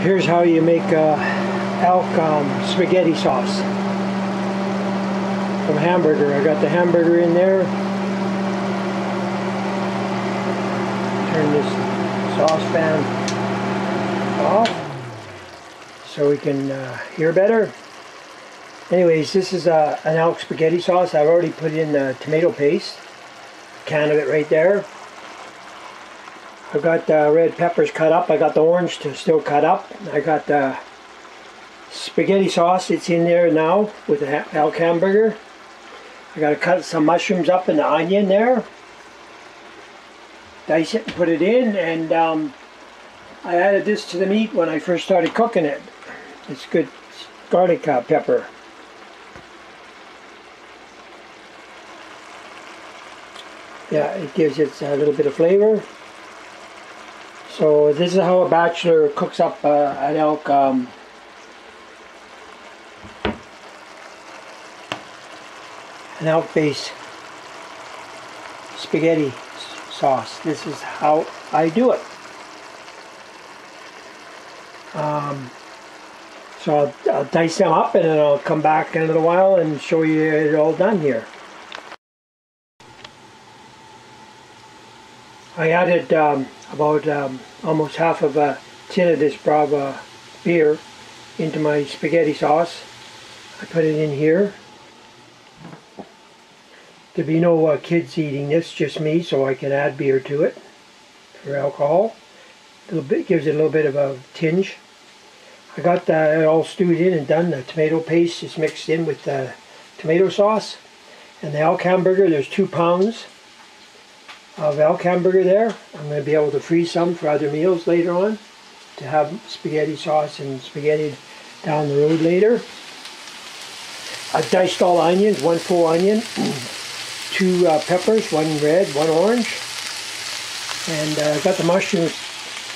Here's how you make uh, elk um, spaghetti sauce from hamburger. I got the hamburger in there. Turn this saucepan off so we can uh, hear better. Anyways, this is uh, an elk spaghetti sauce. I've already put in the tomato paste. Can of it right there. I've got the red peppers cut up. I got the orange to still cut up. I got the spaghetti sauce. It's in there now with the elk hamburger. I got to cut some mushrooms up and the onion there. Dice it and put it in. And um, I added this to the meat when I first started cooking it. It's good garlic uh, pepper. Yeah, it gives it a little bit of flavor. So this is how a bachelor cooks up uh, an elk um, an elk base spaghetti sauce. This is how I do it. Um, so I'll, I'll dice them up and then I'll come back in a little while and show you it all done here. I added um, about um, almost half of a tin of this Brava beer into my spaghetti sauce. I put it in here. There'll be no uh, kids eating this, just me, so I can add beer to it for alcohol. A little bit gives it a little bit of a tinge. I got that all stewed in and done. The tomato paste is mixed in with the tomato sauce. And the elk hamburger, there's two pounds of elk hamburger there. I'm going to be able to freeze some for other meals later on to have spaghetti sauce and spaghetti down the road later. I've diced all onions, one full onion, two uh, peppers, one red, one orange. And uh, I've got the mushrooms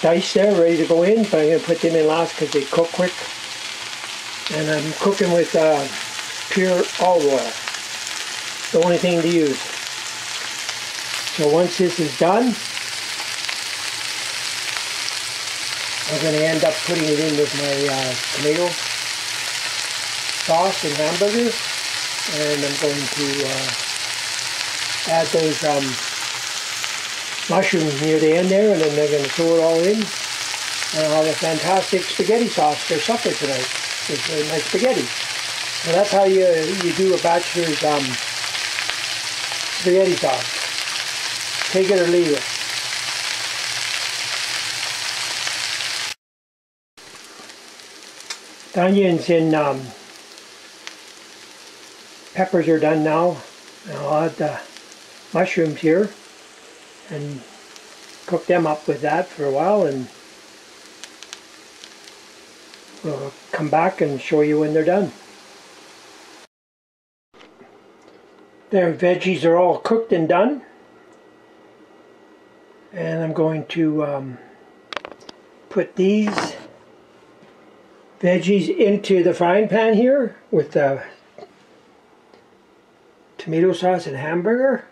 diced there, ready to go in, but I'm going to put them in last because they cook quick. And I'm cooking with uh, pure olive oil. The only thing to use. So once this is done, I'm going to end up putting it in with my uh, tomato sauce and hamburger. And I'm going to uh, add those um, mushrooms near the end there, and then they're going to throw it all in. And I'll have a fantastic spaghetti sauce for supper tonight with uh, my spaghetti. So that's how you, you do a bachelor's um, spaghetti sauce. Take it or leave it. The onions and um, peppers are done now. I'll add the mushrooms here and cook them up with that for a while and we'll come back and show you when they're done. Their veggies are all cooked and done and I'm going to um, put these veggies into the frying pan here with the tomato sauce and hamburger.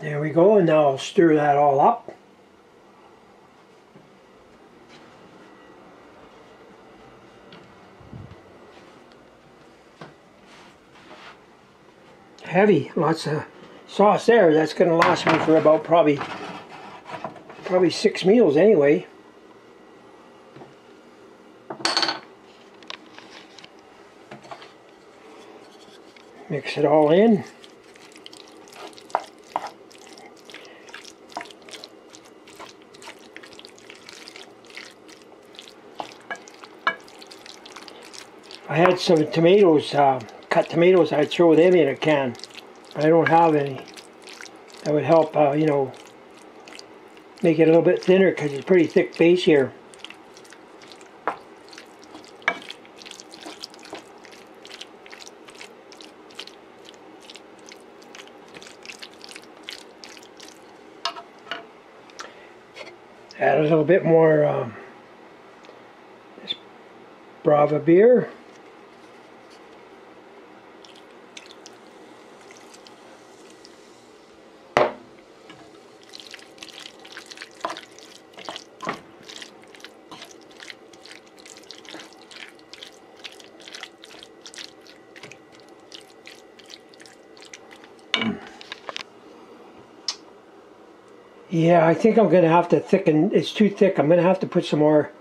There we go, and now I'll stir that all up. Heavy, lots of sauce there. That's going to last me for about probably probably six meals anyway. Mix it all in. I had some tomatoes uh, cut tomatoes, I'd throw them in a can. I don't have any. That would help, uh, you know, make it a little bit thinner because it's pretty thick base here. Add a little bit more um, Brava beer. Yeah, I think I'm gonna have to thicken. It's too thick. I'm gonna have to put some more.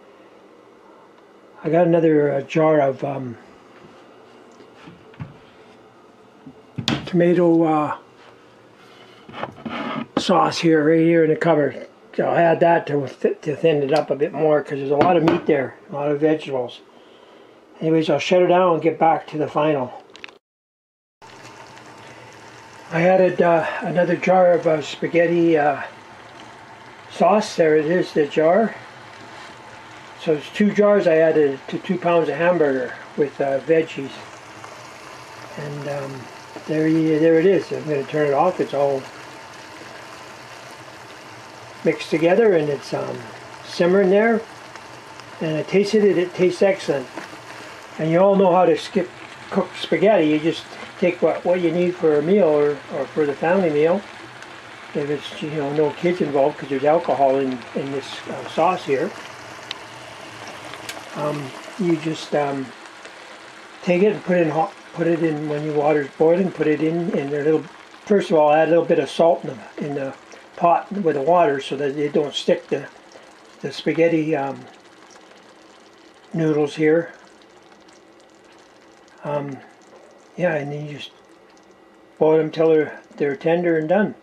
I got another uh, jar of um, tomato uh, sauce here, right here in the cupboard. So I'll add that to, th to thin it up a bit more because there's a lot of meat there, a lot of vegetables. Anyways, I'll shut it down and get back to the final. I added uh, another jar of uh, spaghetti uh, sauce. There it is, the jar. So it's two jars I added to two pounds of hamburger with uh, veggies. And um, there, you, there it is. I'm going to turn it off. It's all mixed together and it's um, simmering there. And I tasted it. It tastes excellent. And you all know how to skip cook spaghetti. You just take what, what you need for a meal or, or for the family meal. If it's you know no kids involved because there's alcohol in, in this uh, sauce here. Um, you just um, take it and put it in hot, put it in when your water's boiling. Put it in in a little. First of all, add a little bit of salt in the, in the pot with the water so that they don't stick the the spaghetti um, noodles here. Um, yeah, and then you just boil them till they're, they're tender and done.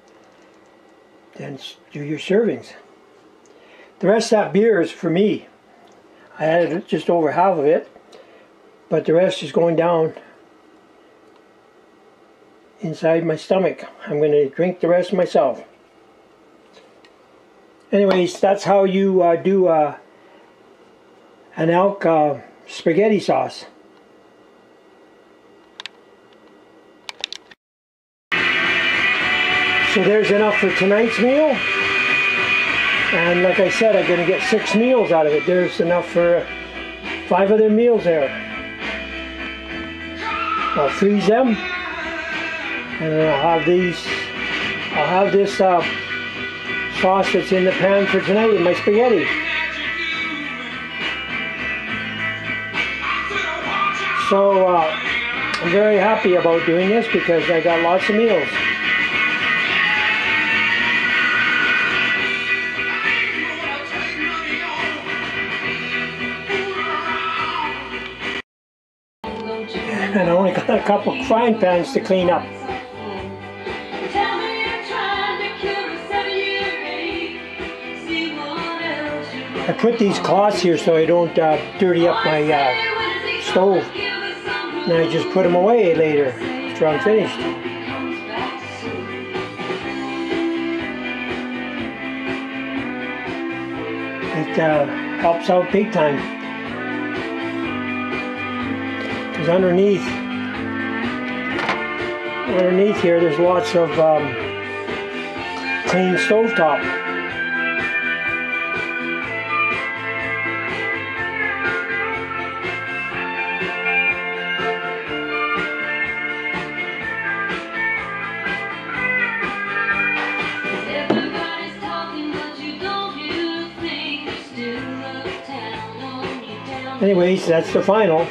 Then do your servings. The rest of that beer is for me. I added just over half of it, but the rest is going down inside my stomach. I'm going to drink the rest myself. Anyways, that's how you uh, do uh, an elk uh, spaghetti sauce. So there's enough for tonight's meal. And like I said, I'm going to get six meals out of it. There's enough for five other meals there. I'll freeze them. And then I'll have these, I'll have this uh, sauce that's in the pan for tonight in my spaghetti. So uh, I'm very happy about doing this because I got lots of meals. Couple of frying pans to clean up. I put these cloths here so I don't uh, dirty up my uh, stove. And I just put them away later after I'm finished. It uh, helps out big time. Because underneath, underneath here there's lots of um, clean stovetop. Anyways, that's the final.